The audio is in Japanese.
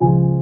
you